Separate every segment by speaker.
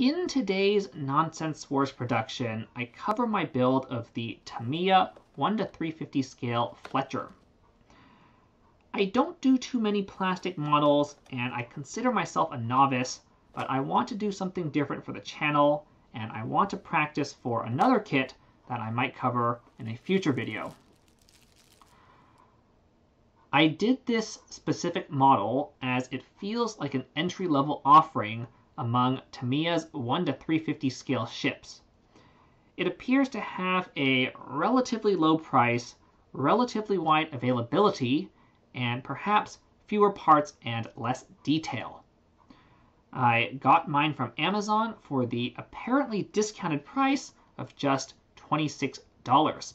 Speaker 1: In today's Nonsense Wars production, I cover my build of the Tamiya 1 to 350 scale Fletcher. I don't do too many plastic models, and I consider myself a novice, but I want to do something different for the channel, and I want to practice for another kit that I might cover in a future video. I did this specific model as it feels like an entry-level offering among Tamiya's 1 to 350 scale ships. It appears to have a relatively low price, relatively wide availability, and perhaps fewer parts and less detail. I got mine from Amazon for the apparently discounted price of just $26.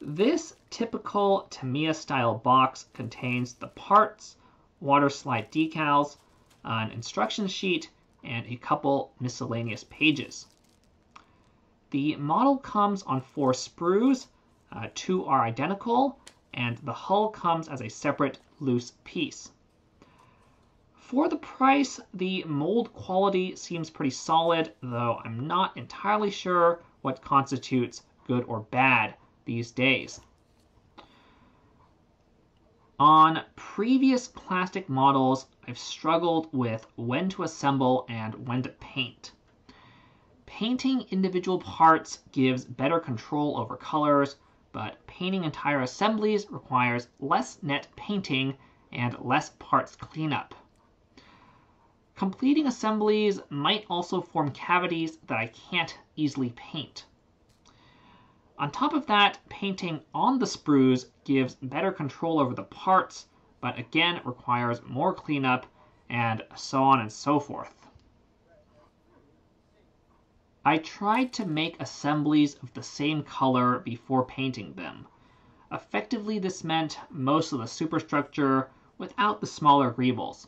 Speaker 1: This typical Tamiya style box contains the parts, water slide decals, an instruction sheet, and a couple miscellaneous pages. The model comes on four sprues, uh, two are identical, and the hull comes as a separate loose piece. For the price, the mold quality seems pretty solid, though I'm not entirely sure what constitutes good or bad these days. On previous plastic models, I've struggled with when to assemble and when to paint. Painting individual parts gives better control over colors, but painting entire assemblies requires less net painting and less parts cleanup. Completing assemblies might also form cavities that I can't easily paint. On top of that, painting on the sprues gives better control over the parts, but again requires more cleanup and so on and so forth. I tried to make assemblies of the same color before painting them. Effectively, this meant most of the superstructure without the smaller greebles.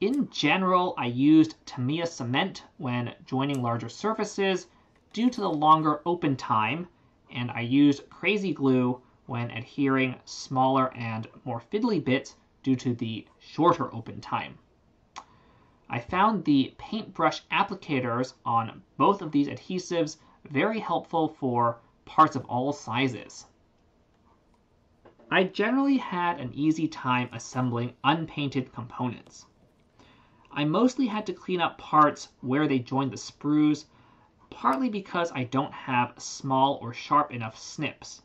Speaker 1: In general, I used Tamiya cement when joining larger surfaces due to the longer open time, and I used crazy glue when adhering smaller and more fiddly bits due to the shorter open time. I found the paintbrush applicators on both of these adhesives very helpful for parts of all sizes. I generally had an easy time assembling unpainted components. I mostly had to clean up parts where they joined the sprues partly because I don't have small or sharp enough snips.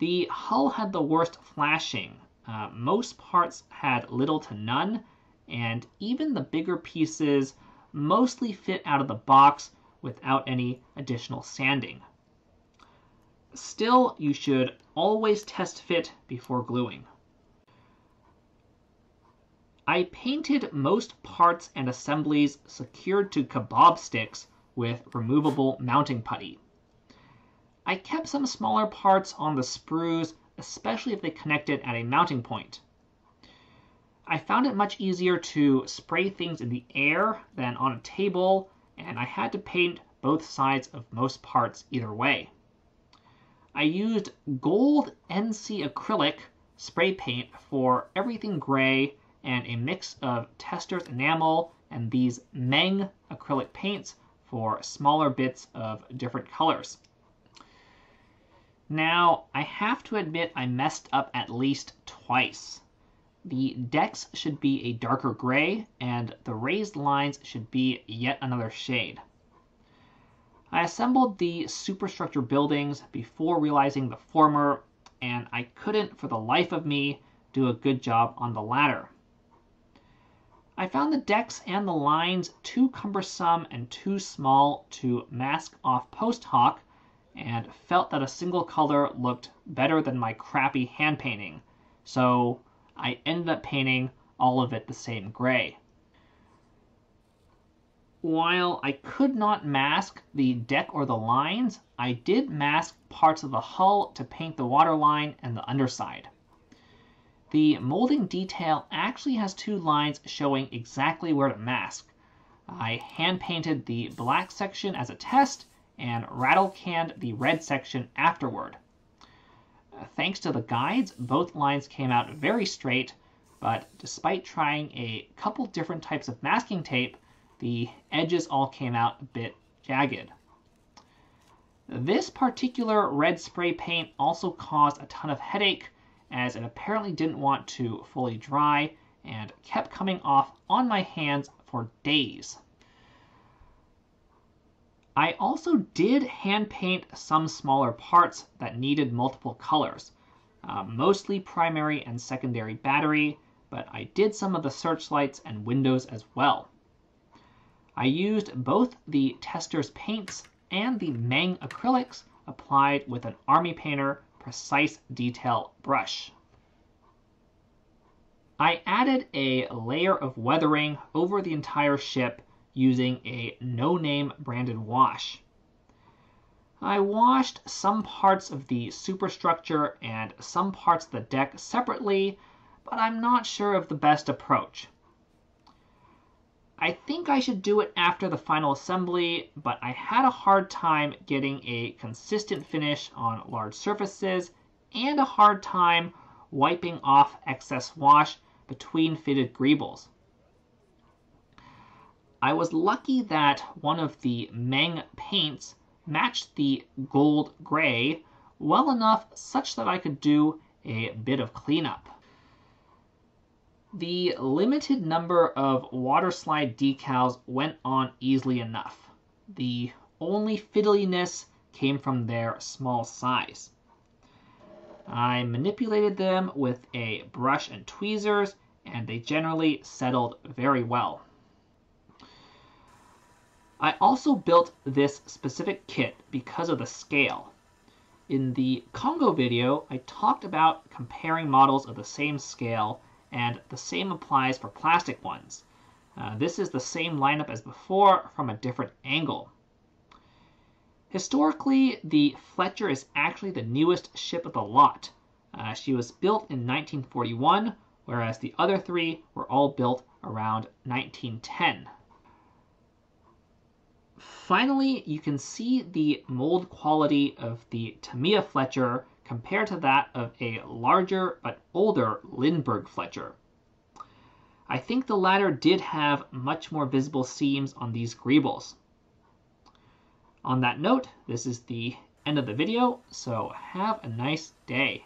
Speaker 1: The hull had the worst flashing. Uh, most parts had little to none, and even the bigger pieces mostly fit out of the box without any additional sanding. Still, you should always test fit before gluing. I painted most parts and assemblies secured to kebab sticks with removable mounting putty. I kept some smaller parts on the sprues, especially if they connected at a mounting point. I found it much easier to spray things in the air than on a table, and I had to paint both sides of most parts either way. I used gold NC acrylic spray paint for everything gray and a mix of Testors enamel and these Meng acrylic paints for smaller bits of different colors. Now, I have to admit I messed up at least twice. The decks should be a darker gray, and the raised lines should be yet another shade. I assembled the superstructure buildings before realizing the former, and I couldn't for the life of me do a good job on the latter. I found the decks and the lines too cumbersome and too small to mask off post hoc, and felt that a single color looked better than my crappy hand painting, so I ended up painting all of it the same gray. While I could not mask the deck or the lines, I did mask parts of the hull to paint the waterline and the underside. The molding detail actually has two lines showing exactly where to mask. I hand painted the black section as a test and rattle canned the red section afterward. Thanks to the guides, both lines came out very straight, but despite trying a couple different types of masking tape, the edges all came out a bit jagged. This particular red spray paint also caused a ton of headache as it apparently didn't want to fully dry and kept coming off on my hands for days. I also did hand paint some smaller parts that needed multiple colors, uh, mostly primary and secondary battery, but I did some of the searchlights and windows as well. I used both the Testors paints and the Meng acrylics applied with an Army Painter Precise Detail brush. I added a layer of weathering over the entire ship using a no-name branded wash. I washed some parts of the superstructure and some parts of the deck separately, but I'm not sure of the best approach. I think I should do it after the final assembly, but I had a hard time getting a consistent finish on large surfaces and a hard time wiping off excess wash between fitted greebles. I was lucky that one of the Meng paints matched the gold gray well enough such that I could do a bit of cleanup. The limited number of water slide decals went on easily enough. The only fiddliness came from their small size. I manipulated them with a brush and tweezers and they generally settled very well. I also built this specific kit because of the scale. In the Kongo video, I talked about comparing models of the same scale, and the same applies for plastic ones. Uh, this is the same lineup as before from a different angle. Historically, the Fletcher is actually the newest ship of the lot. Uh, she was built in 1941, whereas the other three were all built around 1910. Finally, you can see the mold quality of the Tamiya Fletcher compared to that of a larger but older Lindbergh Fletcher. I think the latter did have much more visible seams on these greebles. On that note, this is the end of the video, so have a nice day.